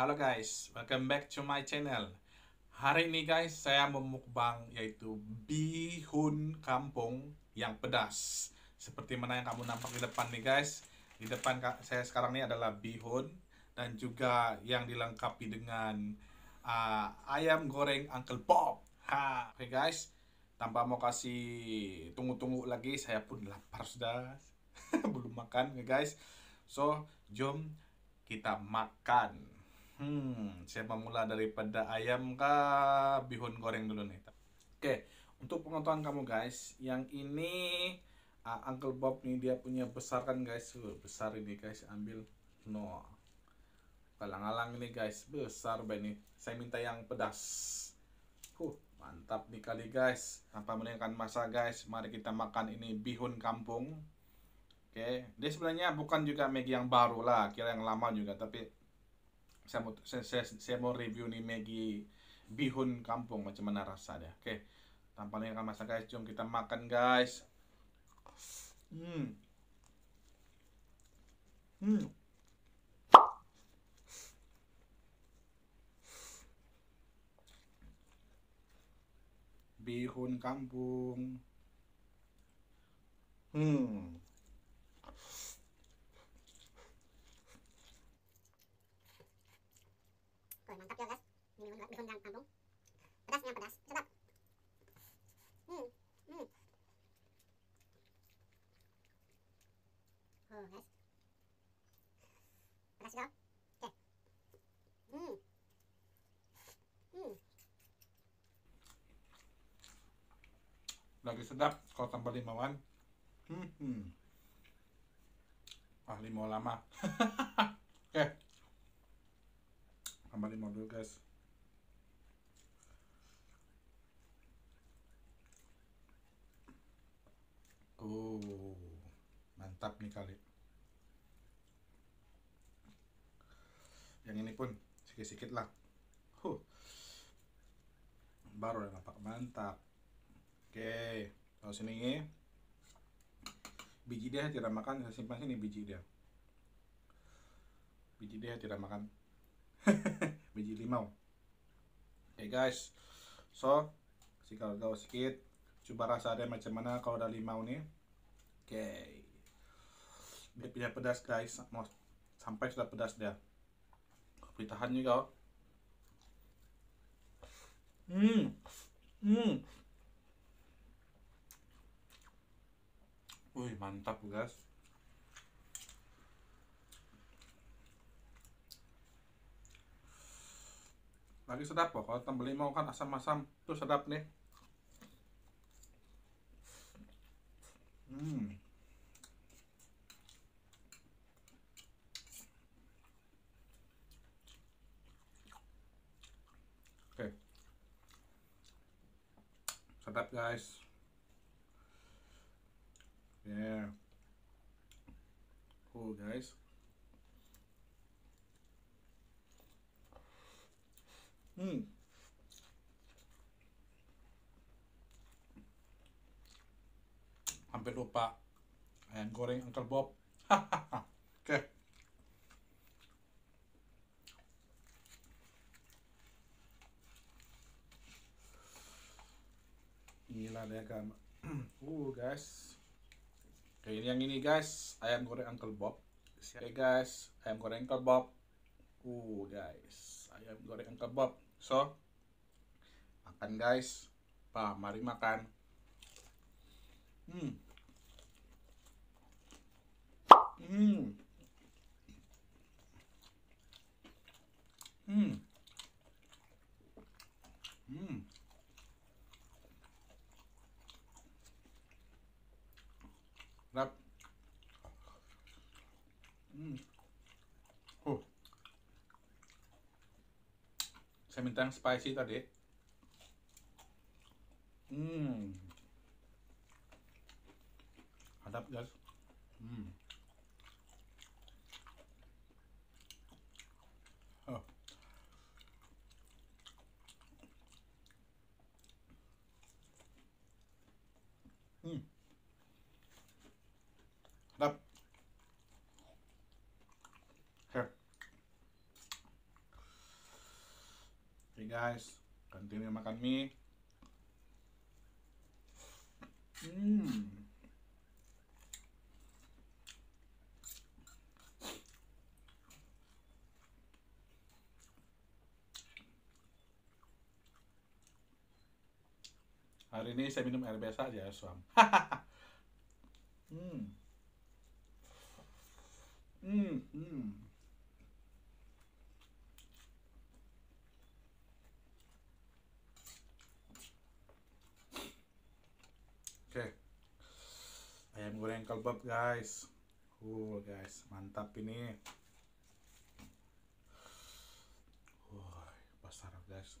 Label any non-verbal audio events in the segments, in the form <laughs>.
Halo guys, welcome back to my channel. Hari ini guys, saya memukbang yaitu bihun kampung yang pedas. Seperti mana yang kamu nampak di depan nih guys. Di depan saya sekarang ini adalah bihun dan juga yang dilengkapi dengan uh, ayam goreng Uncle Bob. Ha, oke okay guys. Tanpa mau kasih tunggu-tunggu lagi, saya pun lapar sudah. <laughs> Belum makan ya guys. So, jom kita makan. Hmm, saya memulai daripada ayam ke bihun goreng dulu nih. Oke, untuk pengetahuan kamu guys, yang ini uh, Uncle Bob nih dia punya besar kan guys, uh, besar ini guys, ambil no. Kalang-alang ini guys, besar banget ini. Saya minta yang pedas. Huh, mantap nih kali guys. Tanpa meninggalkan masa guys, mari kita makan ini bihun kampung. Oke, dia sebenarnya bukan juga Maggi yang baru lah, kira yang lama juga, tapi saya mau saya, saya, saya mau review nih Maggi bihun kampung macam mana rasanya. Oke tanpa akan masak guys. Jom kita makan guys. Hmm. Hmm. Bihun kampung. Hmm bihun yang kampung pedas yang pedas. Sedap hmm hmm. Oh guys. Pedas juga. Oke. Hmm. Hmm. Lagi sedap kalau tambah limauan hmm, hmm. ah limau lama <laughs> oke okay. tambah limau dulu guys Oh, mantap nih kali. Yang ini pun sedikit-sedikit lah. Huh. Baru yang nampak mantap. Oke, kalau sini biji dia tidak makan, saya simpan sini biji dia. Biji dia tidak makan. <laughs> biji limau. Oke guys, so kasih kalau sedikit coba rasa ada macam mana kalau ada limau nih oke okay. dia punya pedas guys mau sampai sudah pedas dia tahan juga hmm. Hmm. Wih mantap guys. Lagi sedap kok kalau tambah limau kan asam-asam tuh sedap nih. Hmm. Sedap guys. Yeah. Cool guys. Hmm. hampir lupa ayam goreng Uncle Bob oke <laughs> okay. Gila deh kan uh guys. Oke ini yang ini guys. Ayam goreng Uncle Bob. Oke okay, guys. Ayam goreng Uncle Bob. Uh guys. Ayam goreng Uncle Bob. So makan guys. Pak, mari makan. Hmm. Hmm. Hmm. Rap. Hmm. Oh. Saya minta yang spicy tadi. Hmm. Hadap guys. Hmm. Sedap. Oke. Oke guys, continue makan mie. Hmm. Hari ini saya minum air biasa aja, suam. <laughs> hmm. Hmm, hmm. Oke. Ayam goreng kalbab, guys. Uh, guys, mantap ini. Wah, besar, guys.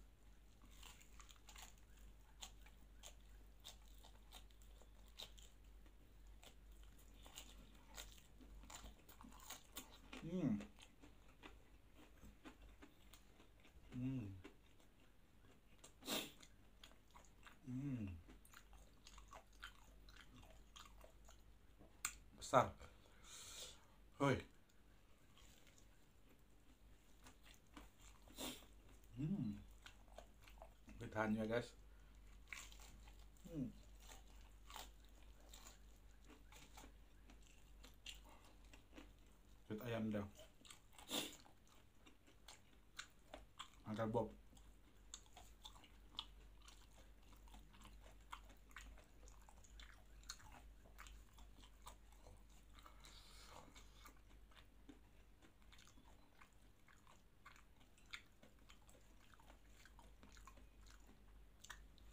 Hmm. Hmm. Besar. Hoi. Hmm. Bertahan ya guys. Hmm. Kulit ayam dah. Angkat bob.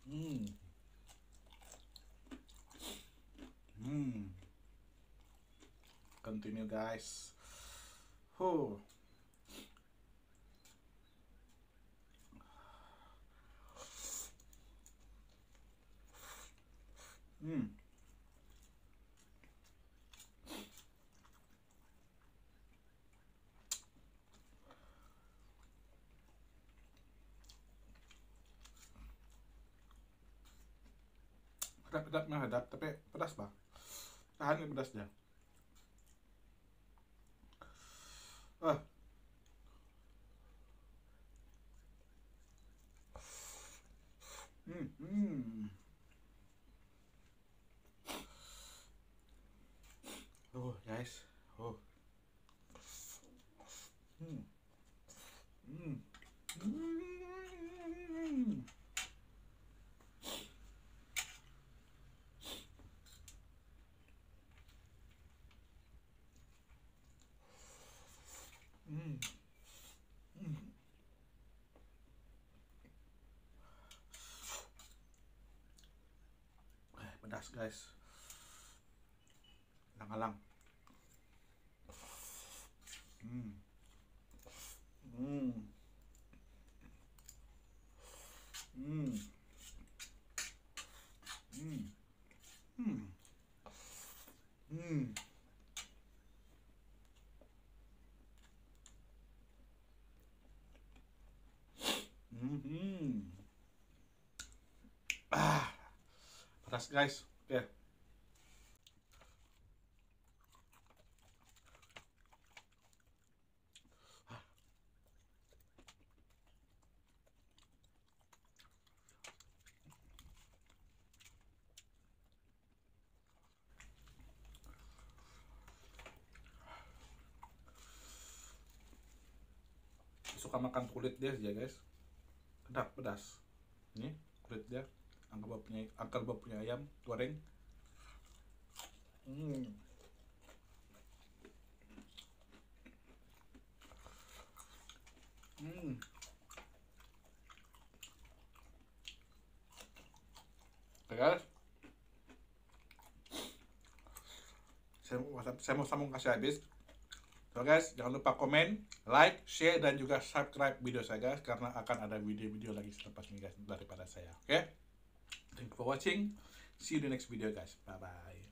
Hmm. Hmm. Continue guys. Huh. Hmm. Hadap, nah, hadap, tapi pedas bah. Tahan pedasnya. Ah. Hmm, hmm. Oh, guys. Oh. Hmm. Hmm. Hmm. Hmm. Hmm. Eh, pedas guys. Alang-alang. Hmm. Hmm. Hmm. Hmm. Hmm. Hmm. Hmm. Ah. Pedas guys. Oke. suka makan kulit dia ya guys kedap pedas ini kulit dia angkat babnya angkat babnya ayam goreng hmm. Hmm. Guys saya saya mau sambung kasih habis So guys, jangan lupa komen, like, share, dan juga subscribe video saya guys Karena akan ada video-video lagi selepas ini guys daripada saya Oke? Okay? Thank you for watching. See you in the next video guys. Bye-bye